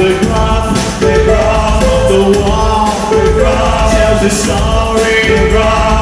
The grass, the grass, the wall, the grass tells the story, the grass.